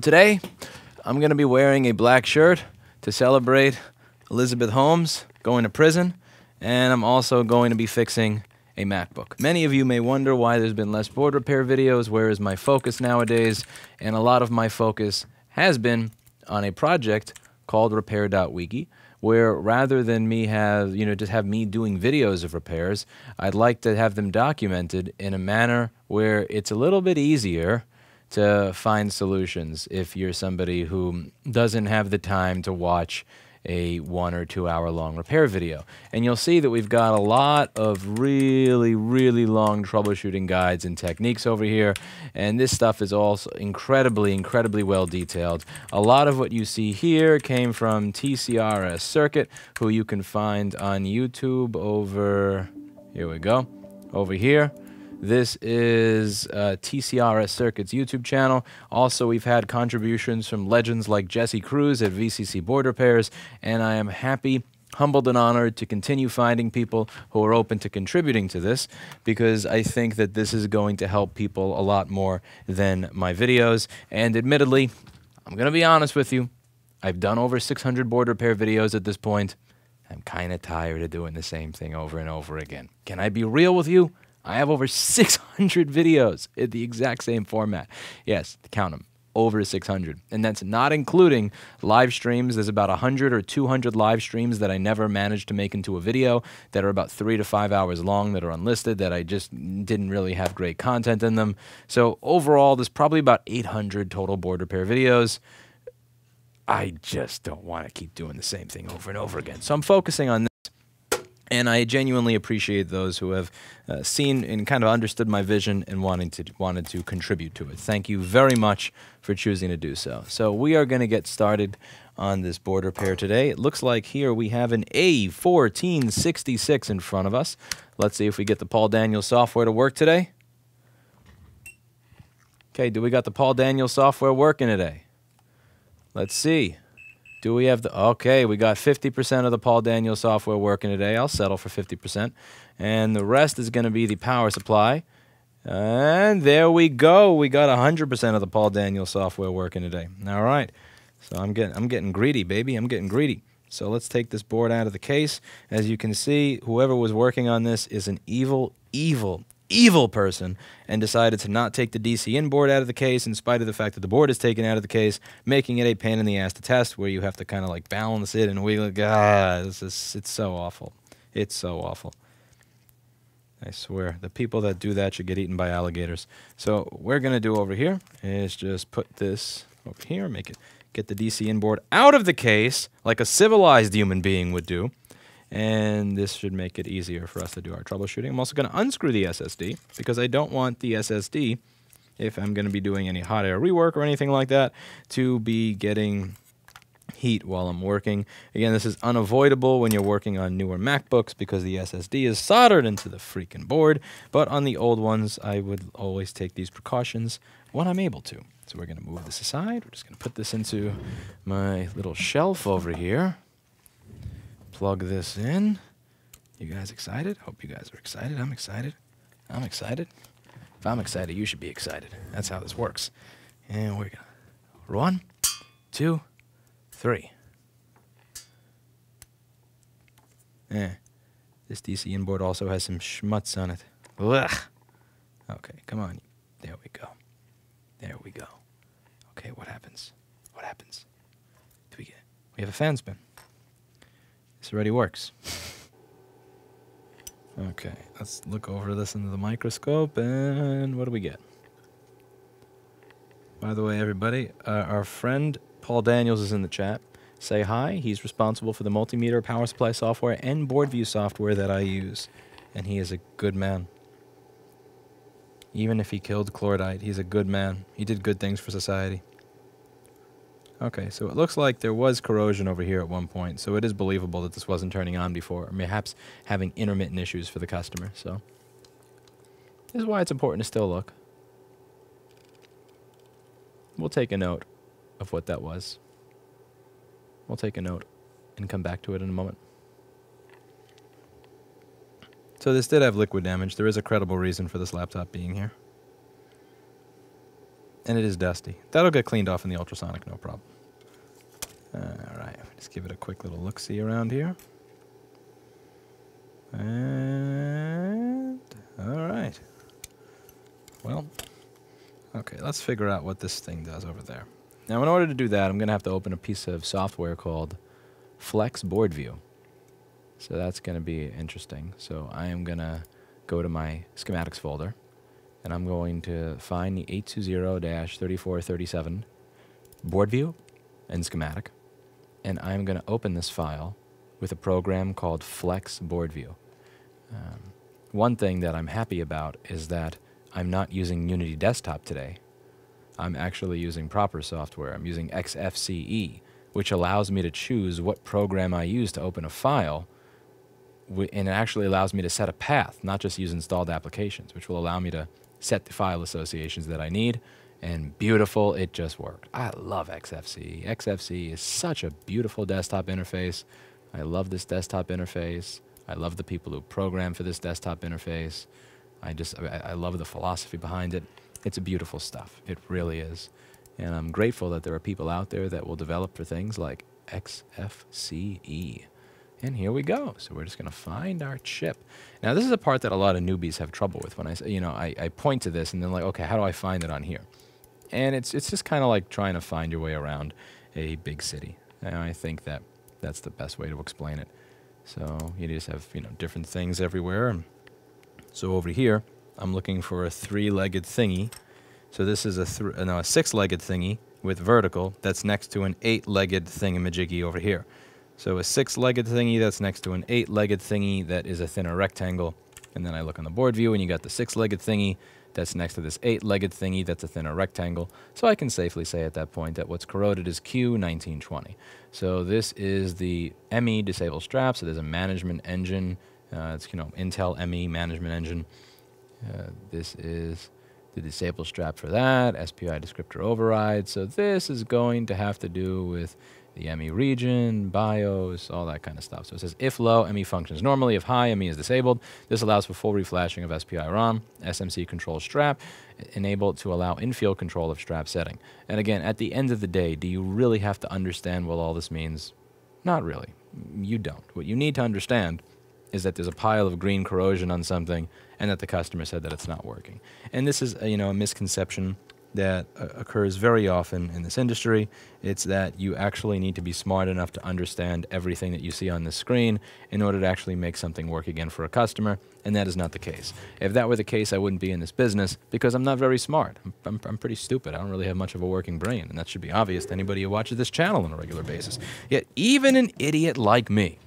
Today, I'm going to be wearing a black shirt to celebrate Elizabeth Holmes going to prison, and I'm also going to be fixing a MacBook. Many of you may wonder why there's been less board repair videos, where is my focus nowadays, and a lot of my focus has been on a project called Repair.wiki, where rather than me have, you know, just have me doing videos of repairs, I'd like to have them documented in a manner where it's a little bit easier to find solutions if you're somebody who doesn't have the time to watch a one or two hour long repair video. And you'll see that we've got a lot of really, really long troubleshooting guides and techniques over here. And this stuff is also incredibly, incredibly well detailed. A lot of what you see here came from TCRS Circuit, who you can find on YouTube over, here we go, over here. This is uh, TCRS Circuit's YouTube channel. Also, we've had contributions from legends like Jesse Cruz at VCC Board Repairs, and I am happy humbled and honored to continue finding people who are open to contributing to this because I think that this is going to help people a lot more than my videos. And admittedly, I'm going to be honest with you, I've done over 600 board repair videos at this point. I'm kind of tired of doing the same thing over and over again. Can I be real with you? I have over 600 videos in the exact same format. Yes, count them. Over 600. And that's not including live streams. There's about 100 or 200 live streams that I never managed to make into a video that are about three to five hours long that are unlisted that I just didn't really have great content in them. So overall, there's probably about 800 total board repair videos. I just don't want to keep doing the same thing over and over again. So I'm focusing on and I genuinely appreciate those who have uh, seen and kind of understood my vision and wanting to wanted to contribute to it. Thank you very much for choosing to do so. So we are going to get started on this board repair today. It looks like here we have an A1466 in front of us. Let's see if we get the Paul Daniels software to work today. Okay, do we got the Paul Daniels software working today? Let's see. Do we have the okay? We got 50% of the Paul Daniels software working today. I'll settle for 50%, and the rest is going to be the power supply. And there we go. We got 100% of the Paul Daniels software working today. All right. So I'm getting I'm getting greedy, baby. I'm getting greedy. So let's take this board out of the case. As you can see, whoever was working on this is an evil, evil, evil person and decided to not take the DC in board out of the case in spite of the fact that the board is taken out of the case, making it a pain in the ass to test where you have to kind of like balance it and wiggle. God, ah, this is, it's so awful. It's so awful. I swear, the people that do that should get eaten by alligators. So what we're going to do over here is just put this over here, make it get the DC in board out of the case like a civilized human being would do and this should make it easier for us to do our troubleshooting. I'm also going to unscrew the SSD because I don't want the SSD, if I'm going to be doing any hot air rework or anything like that, to be getting heat while I'm working. Again, this is unavoidable when you're working on newer MacBooks because the SSD is soldered into the freaking board, but on the old ones, I would always take these precautions when I'm able to. So we're going to move this aside. We're just going to put this into my little shelf over here plug this in. You guys excited? Hope you guys are excited. I'm excited. I'm excited. If I'm excited, you should be excited. That's how this works. And we're gonna one, two, three. Eh. This DC in board also has some schmutz on it. Ugh. Okay, come on. There we go. There we go. Okay, what happens? What happens? Do we get? We have a fan spin. This already works. Okay, let's look over this into the microscope, and what do we get? By the way, everybody, uh, our friend Paul Daniels is in the chat. Say hi. He's responsible for the multimeter, power supply software, and board view software that I use. And he is a good man. Even if he killed Chlordite, he's a good man. He did good things for society. Okay, so it looks like there was corrosion over here at one point, so it is believable that this wasn't turning on before, or perhaps having intermittent issues for the customer, so. This is why it's important to still look. We'll take a note of what that was. We'll take a note and come back to it in a moment. So this did have liquid damage. There is a credible reason for this laptop being here. And it is dusty. That'll get cleaned off in the ultrasonic, no problem. All right, just give it a quick little look-see around here. And all right. Well, okay, let's figure out what this thing does over there. Now, in order to do that, I'm going to have to open a piece of software called Flex Board View. So that's going to be interesting. So I am going to go to my schematics folder, and I'm going to find the 820-3437 board view and schematic, and I'm going to open this file with a program called Flex Board View. Um, one thing that I'm happy about is that I'm not using Unity Desktop today. I'm actually using proper software. I'm using XFCE, which allows me to choose what program I use to open a file, and it actually allows me to set a path, not just use installed applications, which will allow me to set the file associations that I need. And beautiful, it just worked. I love XFCE. XFCE is such a beautiful desktop interface. I love this desktop interface. I love the people who program for this desktop interface. I just, I, I love the philosophy behind it. It's a beautiful stuff. It really is. And I'm grateful that there are people out there that will develop for things like XFCE. And here we go. So we're just going to find our chip. Now, this is a part that a lot of newbies have trouble with. When I say, you know, I, I point to this and then like, okay, how do I find it on here? And it's, it's just kind of like trying to find your way around a big city. And I think that that's the best way to explain it. So you just have, you know, different things everywhere. So over here, I'm looking for a three-legged thingy. So this is a, th no, a six-legged thingy with vertical that's next to an eight-legged thingamajiggy over here. So a six-legged thingy that's next to an eight-legged thingy that is a thinner rectangle. And then I look on the board view and you got the six-legged thingy that's next to this eight-legged thingy that's a thinner rectangle. So I can safely say at that point that what's corroded is Q1920. So this is the ME disabled strap. So there's a management engine. Uh, it's, you know, Intel ME management engine. Uh, this is the disable strap for that, SPI descriptor override. So this is going to have to do with the ME region, BIOS, all that kind of stuff. So it says if low, ME functions normally. If high, ME is disabled. This allows for full reflashing of SPI ROM, SMC control strap, enabled to allow in-field control of strap setting. And again, at the end of the day, do you really have to understand what all this means? Not really. You don't. What you need to understand is that there's a pile of green corrosion on something and that the customer said that it's not working. And this is, a, you know, a misconception that uh, occurs very often in this industry. It's that you actually need to be smart enough to understand everything that you see on the screen in order to actually make something work again for a customer, and that is not the case. If that were the case, I wouldn't be in this business because I'm not very smart. I'm, I'm, I'm pretty stupid. I don't really have much of a working brain, and that should be obvious to anybody who watches this channel on a regular basis. Yet, even an idiot like me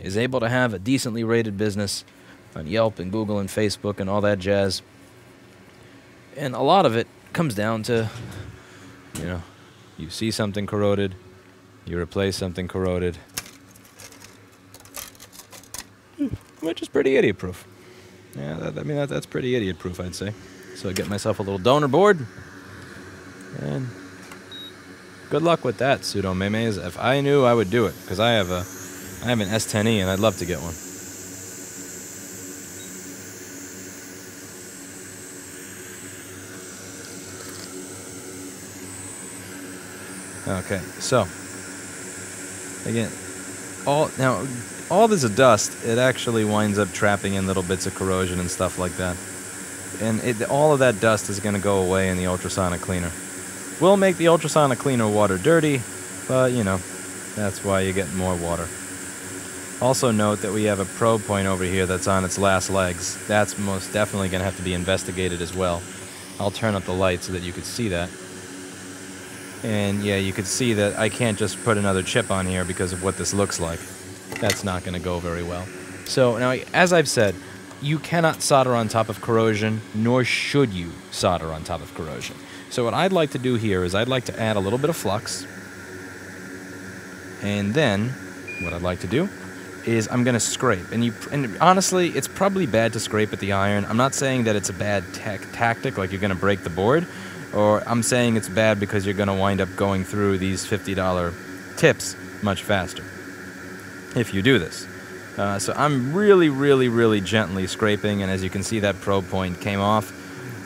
is able to have a decently rated business on Yelp and Google and Facebook and all that jazz. And a lot of it comes down to, you know, you see something corroded, you replace something corroded, hmm, which is pretty idiot proof. Yeah, that, I mean, that, that's pretty idiot proof, I'd say. So I get myself a little donor board, and good luck with that, pseudo memes. If I knew, I would do it, because I have a I have an S10e and I'd love to get one. Okay, so again, all now all this dust, it actually winds up trapping in little bits of corrosion and stuff like that. And it, all of that dust is going to go away in the ultrasonic cleaner. Will make the ultrasonic cleaner water dirty, but you know, that's why you get more water. Also note that we have a probe point over here that's on its last legs. That's most definitely going to have to be investigated as well. I'll turn up the light so that you could see that. And yeah, you could see that I can't just put another chip on here because of what this looks like. That's not going to go very well. So now, as I've said, you cannot solder on top of corrosion, nor should you solder on top of corrosion. So what I'd like to do here is I'd like to add a little bit of flux. And then, what I'd like to do is I'm gonna scrape. And you and honestly, it's probably bad to scrape at the iron. I'm not saying that it's a bad tactic, like you're gonna break the board, or I'm saying it's bad because you're gonna wind up going through these $50 tips much faster if you do this. Uh, so I'm really, really, really gently scraping, and as you can see, that probe point came off.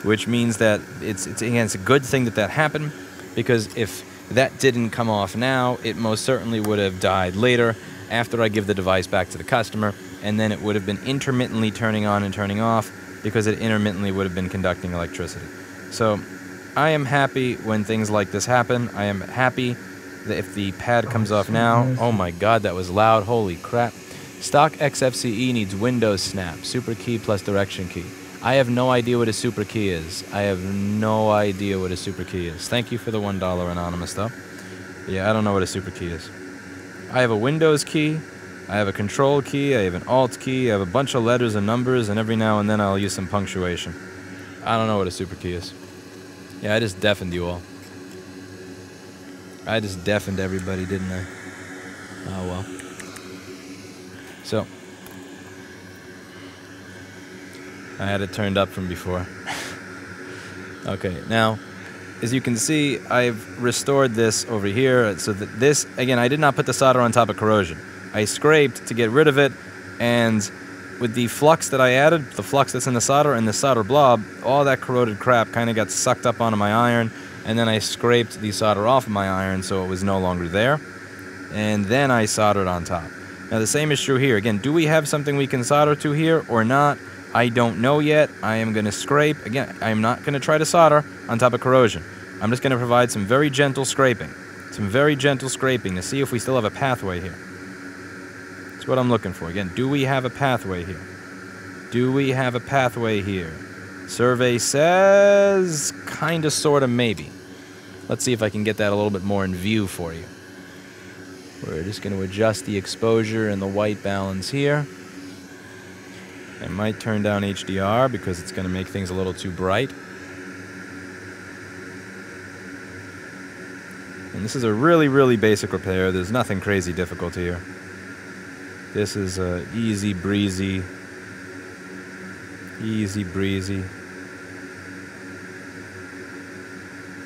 which means that it's, it's, again, it's a good thing that that happened because if that didn't come off now, it most certainly would have died later after I give the device back to the customer, and then it would have been intermittently turning on and turning off because it intermittently would have been conducting electricity. So I am happy when things like this happen. I am happy that if the pad comes oh, off now, oh my god, that was loud, holy crap. Stock XFCE needs Windows Snap, super key plus direction key. I have no idea what a super key is. I have no idea what a super key is. Thank you for the $1 anonymous though. Yeah, I don't know what a super key is. I have a Windows key, I have a control key, I have an alt key, I have a bunch of letters and numbers, and every now and then I'll use some punctuation. I don't know what a super key is. Yeah, I just deafened you all. I just deafened everybody, didn't I? Oh well. So, I had it turned up from before. okay, now, as you can see, I've restored this over here so that this, again, I did not put the solder on top of corrosion. I scraped to get rid of it, and with the flux that I added, the flux that's in the solder and the solder blob, all that corroded crap kind of got sucked up onto my iron, and then I scraped the solder off of my iron so it was no longer there, and then I soldered on top. Now the same is true here. Again, do we have something we can solder to here or not? I don't know yet. I am going to scrape. Again, I am not going to try to solder on top of corrosion. I'm just going to provide some very gentle scraping. Some very gentle scraping to see if we still have a pathway here. That's what I'm looking for. Again, do we have a pathway here? Do we have a pathway here? Survey says kind of, sort of, maybe. Let's see if I can get that a little bit more in view for you. We're just going to adjust the exposure and the white balance here. I might turn down HDR because it's going to make things a little too bright. And this is a really, really basic repair. There's nothing crazy difficult here. This is a easy breezy, easy breezy.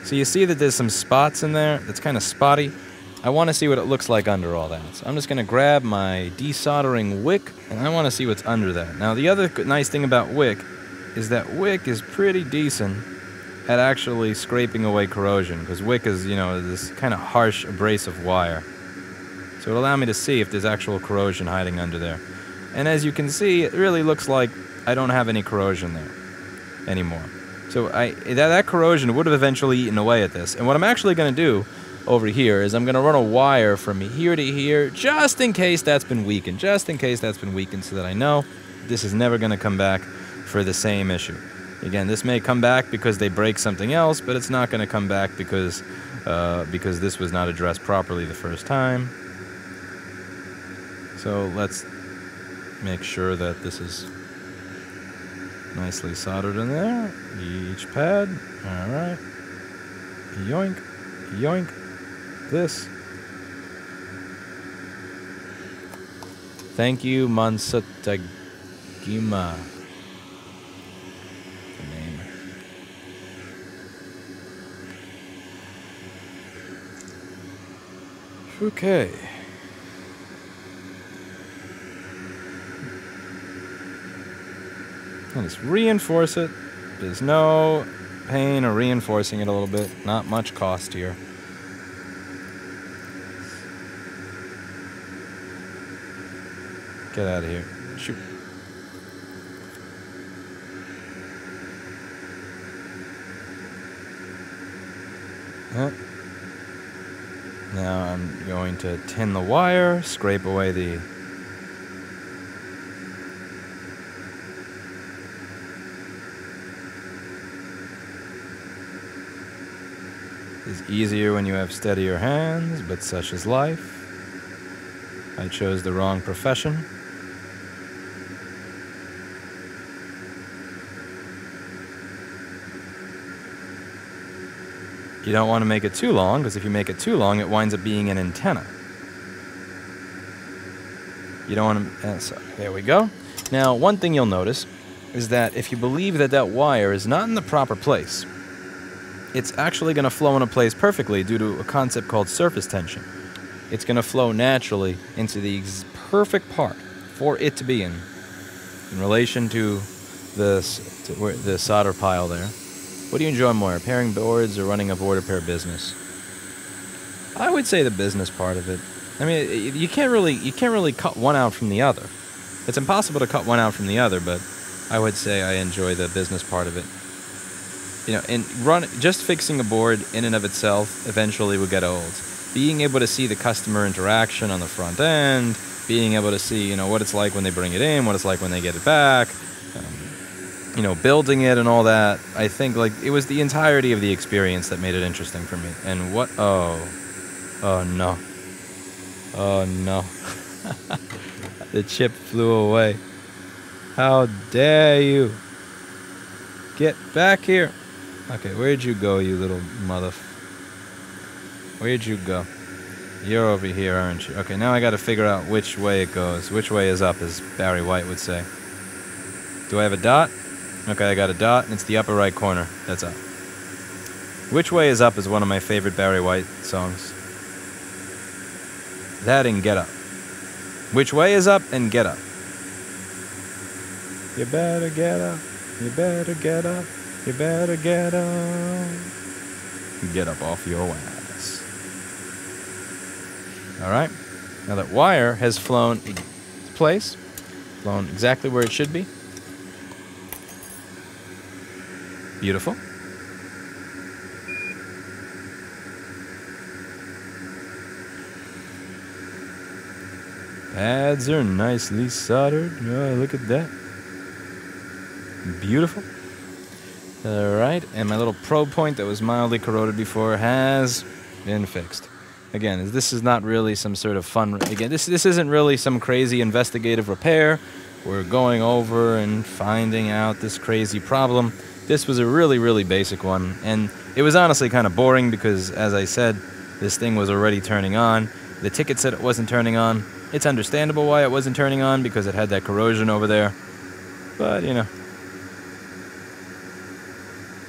So you see that there's some spots in there that's kind of spotty. I want to see what it looks like under all that. So I'm just going to grab my desoldering wick, and I want to see what's under that. Now, the other nice thing about wick is that wick is pretty decent at actually scraping away corrosion, because wick is, you know, this kind of harsh, abrasive wire. So it'll allow me to see if there's actual corrosion hiding under there. And as you can see, it really looks like I don't have any corrosion there anymore. So I that, that corrosion would have eventually eaten away at this. And what I'm actually going to do over here is I'm going to run a wire from here to here just in case that's been weakened. Just in case that's been weakened so that I know this is never going to come back for the same issue. Again, this may come back because they break something else, but it's not going to come back because, uh, because this was not addressed properly the first time. So let's make sure that this is nicely soldered in there. Each pad. All right. Yoink. Yoink this. Thank you, Mansatagima. The name. Okay. Let's reinforce it. There's no pain or reinforcing it a little bit. Not much cost here. Get out of here. Shoot. Huh. Now I'm going to tin the wire, scrape away the easier when you have steadier hands, but such is life. I chose the wrong profession. You don't want to make it too long, because if you make it too long, it winds up being an antenna. You don't want to... Uh, so, there we go. Now, one thing you'll notice is that if you believe that that wire is not in the proper place, it's actually going to flow into place perfectly due to a concept called surface tension. It's going to flow naturally into the perfect part for it to be in, in relation to the, to the solder pile there. What do you enjoy more, repairing boards or running a board repair business? I would say the business part of it. I mean, you can't really you can't really cut one out from the other. It's impossible to cut one out from the other, but I would say I enjoy the business part of it. You know, and run just fixing a board in and of itself eventually will get old. Being able to see the customer interaction on the front end, being able to see you know what it's like when they bring it in, what it's like when they get it back, um, you know, building it and all that. I think like it was the entirety of the experience that made it interesting for me. And what? Oh, oh no, oh no, the chip flew away. How dare you? Get back here. Okay, where'd you go, you little mother? Where'd you go? You're over here, aren't you? Okay, now I gotta figure out which way it goes. Which way is up, as Barry White would say. Do I have a dot? Okay, I got a dot, and it's the upper right corner. That's up. Which Way is Up is one of my favorite Barry White songs. That and Get Up. Which Way is Up and Get Up. You better get up. You better get up. You better get up. Get up off your ass. All right. Now that wire has flown to place, flown exactly where it should be. Beautiful. Pads are nicely soldered. Oh, look at that. Beautiful. All right, and my little probe point that was mildly corroded before has been fixed. Again, this is not really some sort of fun. Again, this this isn't really some crazy investigative repair. We're going over and finding out this crazy problem. This was a really, really basic one, and it was honestly kind of boring because, as I said, this thing was already turning on. The ticket said it wasn't turning on. It's understandable why it wasn't turning on because it had that corrosion over there. But, you know,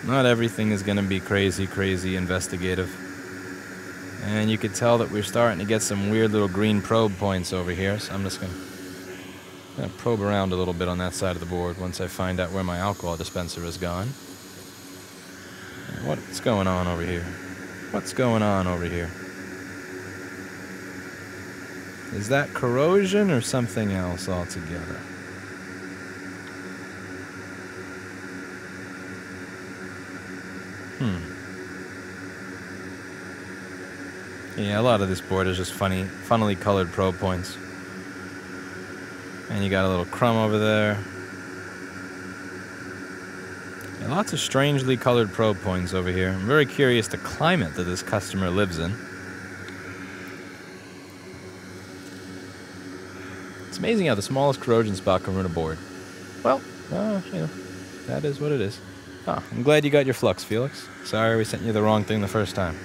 not everything is going to be crazy, crazy investigative. And you could tell that we're starting to get some weird little green probe points over here, so I'm just going to probe around a little bit on that side of the board once I find out where my alcohol dispenser is gone. What's going on over here? What's going on over here? Is that corrosion or something else altogether? Yeah, a lot of this board is just funny, funnily colored probe points. And you got a little crumb over there. Yeah, lots of strangely colored probe points over here. I'm very curious the climate that this customer lives in. It's amazing how the smallest corrosion spot can ruin a board. Well, uh, you know, that is what it is. Oh, I'm glad you got your flux, Felix. Sorry we sent you the wrong thing the first time.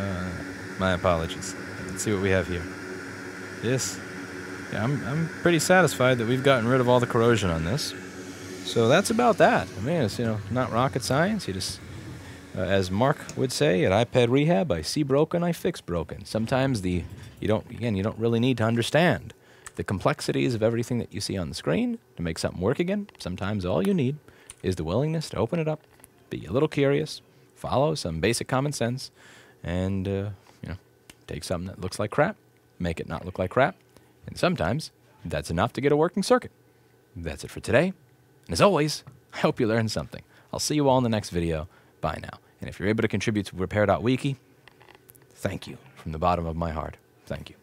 Uh, my apologies. Let's see what we have here. This, Yeah, I'm, I'm pretty satisfied that we've gotten rid of all the corrosion on this. So that's about that. I mean, it's, you know, not rocket science. You just, uh, as Mark would say at iPad Rehab, I see broken, I fix broken. Sometimes the, you don't, again, you don't really need to understand the complexities of everything that you see on the screen to make something work again. Sometimes all you need is the willingness to open it up, be a little curious, follow some basic common sense, and, uh, you know, take something that looks like crap make it not look like crap. And sometimes that's enough to get a working circuit. That's it for today. And as always, I hope you learned something. I'll see you all in the next video. Bye now. And if you're able to contribute to repair.wiki, thank you from the bottom of my heart. Thank you.